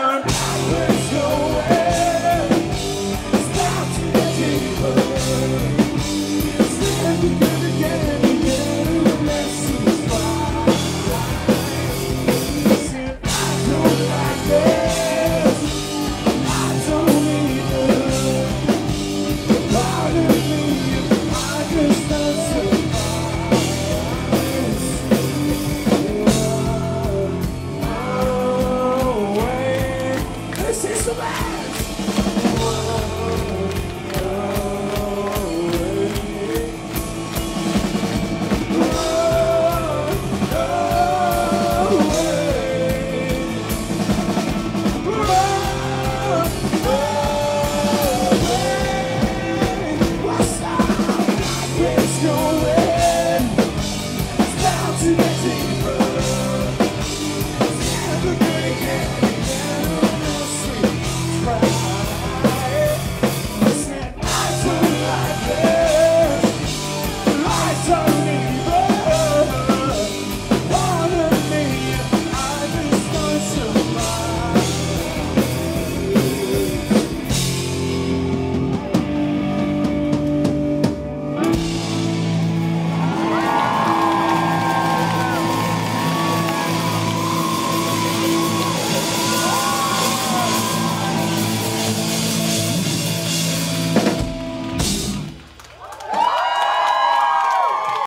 who